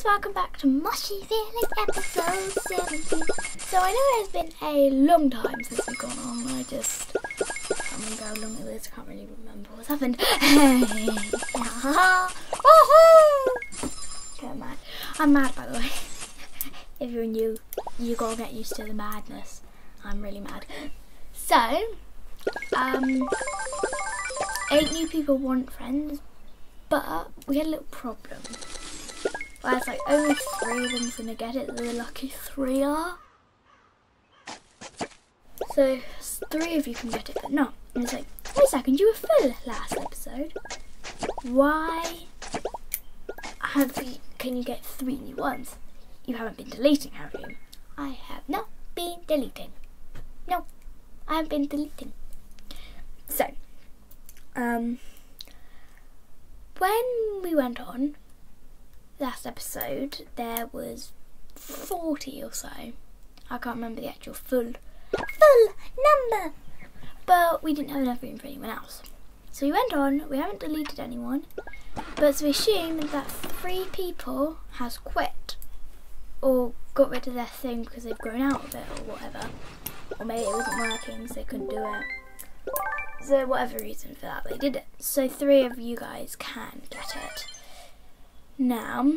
guys, welcome back to Moshi Village episode 17. So I know it's been a long time since we've gone on, I just, I remember how long it was, I can't really remember what's happened. okay, I'm mad. I'm mad by the way. if you're new, you gotta get used to the madness. I'm really mad. So, um, eight new people want friends, but we had a little problem. Well, it's like only three of them's gonna get it. The lucky three are. So three of you can get it, but not. And it's like, wait a second, you were full last episode. Why have you, can you get three new ones? You haven't been deleting, have you? I have not been deleting. No, I haven't been deleting. So, um, when we went on last episode, there was 40 or so. I can't remember the actual full full number, but we didn't have enough room for anyone else. So we went on. We haven't deleted anyone, but so we assume that three people has quit or got rid of their thing because they've grown out of it or whatever, or maybe it wasn't working so they couldn't do it. So whatever reason for that, they did it. So three of you guys can get it. Now,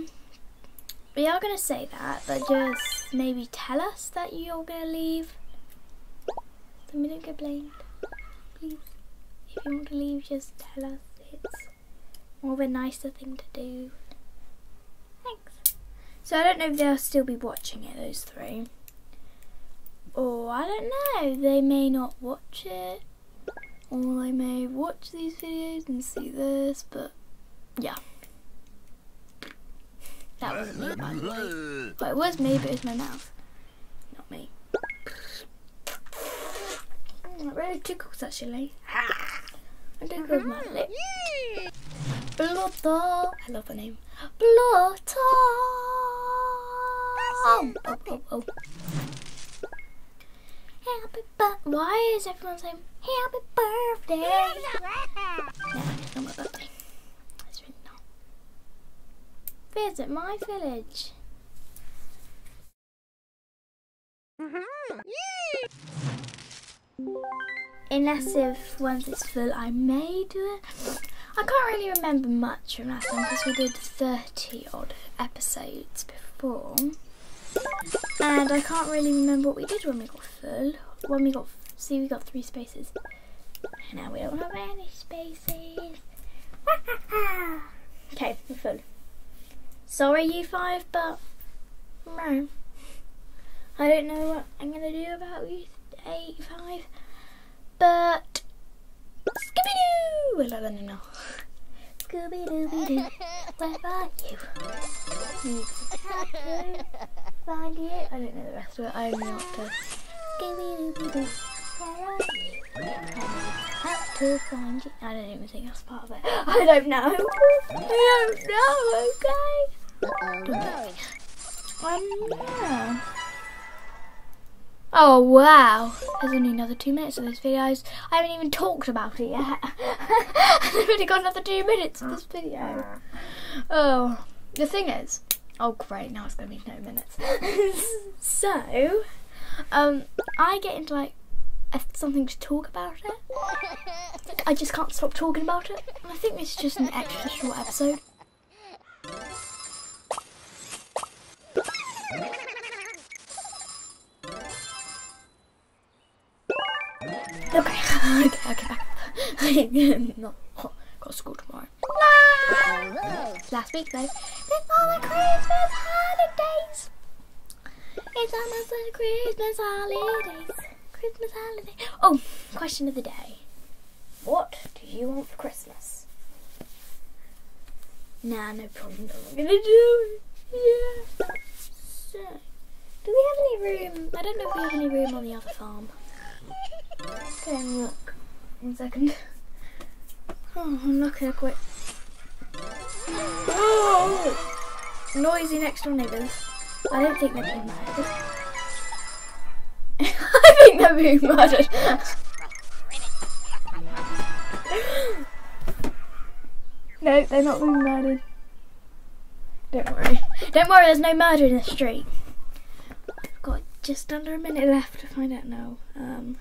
we are going to say that, but just maybe tell us that you're going to leave. So we don't get blamed. Please, if you want to leave, just tell us. It's more of a nicer thing to do. Thanks. So I don't know if they'll still be watching it, those three. Or I don't know, they may not watch it. Or they may watch these videos and see this, but yeah. That wasn't me, by the way. Well, it was me, but it's my mouth. Not me. Mm, it really tickles, actually. It tickles my lip. Blotter. I love the name. Blotter. Oh, oh, oh, oh. Happy birthday. Why is everyone saying happy birthday? no, it's not my birthday. It's really not. Visit my village. Mm-hmm. Unless if once it's full, I may do it. I can't really remember much from last time because we did 30 odd episodes before. And I can't really remember what we did when we got full. When we got, see we got three spaces. And now we don't have any spaces. okay, we're full. Sorry you five, but no. I don't know what I'm going to do about you eight, five. But, Scooby-Doo! I don't know. Scooby-Dooby-Doo, where are you? Hmm. Find you. I don't know the rest of it. I only know up to Scooby-Dooby-Doo, where are you? How to find you. I don't even think that's part of it. I don't know. I don't know, okay? Um, yeah. Oh wow, there's only another two minutes of this video. I haven't even talked about it yet. I've only got another two minutes of this video. Oh, the thing is, oh great, now it's to be no minutes. so, um, I get into like something to talk about it. I just can't stop talking about it. I think this is just an extra short episode. Okay, okay, okay. Not got school tomorrow. No! Last week though. Before the Christmas holidays. It's almost the Christmas holidays. Christmas holiday. Oh, question of the day. What do you want for Christmas? Nah, no problem. I'm gonna do. it. Yeah. So, do we have any room? I don't know if we have any room on the other farm. Okay, look. One second. Oh, I'm looking quick. Oh! Noisy next door neighbours. I don't think they're being murdered. I think they're being murdered. no, they're not being murdered. Don't worry. Don't worry, there's no murder in the street. Just under a minute left to find out now. Um,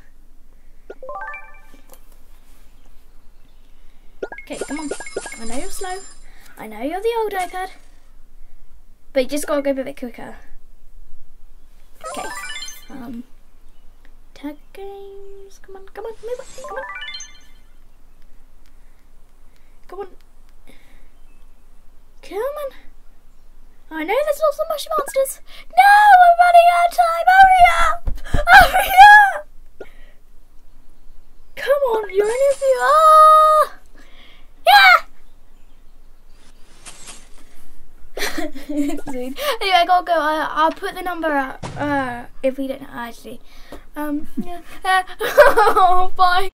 okay, come on. I know you're slow. I know you're the old iPad. But you just gotta go a bit quicker. Okay. Um, tag games. Come on, come on, move on, come on. Come on. Come on. I know there's lots of Moshi Monsters. No, running out of time. Hurry up! Hurry up! Come on, a few. Ah! Yeah! Anyway, I gotta go. I, I'll put the number out uh, if we don't actually. Um, yeah. Uh, bye.